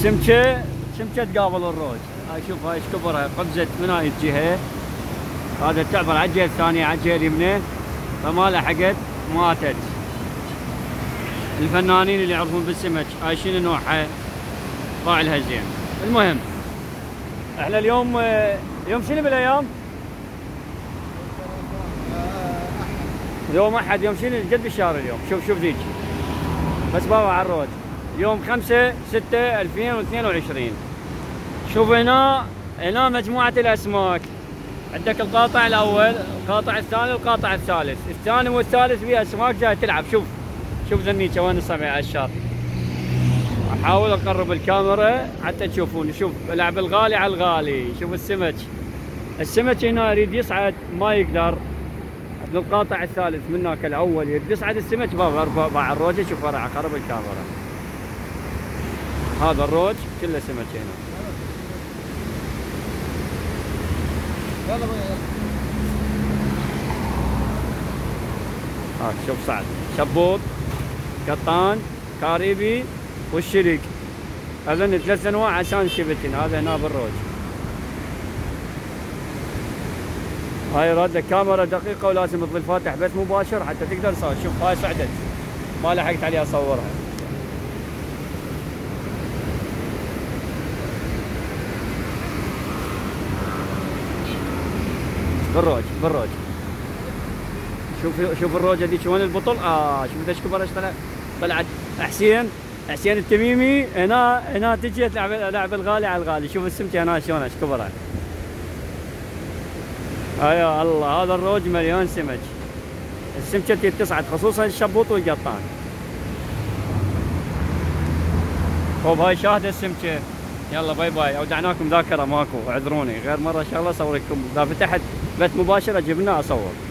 السمكه سمكه تقابل الروج؟ هاي شوف هاي إيش كبرها قفزت من هاي الجهة. هذا تعبر على الجهه الثانية على الجهه اليمنى فما لحقت ماتت. الفنانين اللي يعرفون بالسمك هاي شنو نوعها؟ طاع لها زين المهم إحنا اليوم يوم شنو بالايام؟ يوم أحد يوم شنو؟ جد بالشهر اليوم. شوف شوف ذيك. بس بابا على الروج. يوم 5 6 2022 شوف هنا هنا مجموعة الأسماك. عندك القاطع الأول القاطع الثاني القاطع الثالث. الثاني والثالث فيه أسماك جاي تلعب. شوف شوف ذنيكة وين الصبع على الشاط أحاول أقرب الكاميرا حتى تشوفون. شوف لعب الغالي على الغالي. شوف السمك. السمك هنا يريد يصعد ما يقدر. بالقاطع الثالث من هناك الأول يريد يصعد السمك. باع الروجة شوف فرع قرب الكاميرا. هذا الروج كله سمك هنا. ها شوف صعد. شبوط قطان كاريبي والشريك. أظن ثلاث أنواع عشان شبتين هذا هنا بالروج هاي راد كاميرا دقيقة ولازم تظل فاتح بث مباشر حتى تقدر تصور. شوف هاي صعدت. ما لحقت عليها أصورها. بالروج بالروج. شوف شوف الروج هذيك وين البطل؟ آه شوف إيش كبر إيش طلع طلعت. حسين حسين التميمي هنا هنا تجي تلعب لعب الغالي على الغالي. شوف السمكة هنا شلون إيش كبرها أيوه الله هذا الروج مليون سمك. السمكة تصعد خصوصا الشبوط والقطان. طيب هاي شاهد السمكة. يلا باي باي. أودعناكم ذاكرة ماكو اعذروني. غير مرة إن شاء الله اصور لكم إذا فتحت بث مباشر أجيب أصور.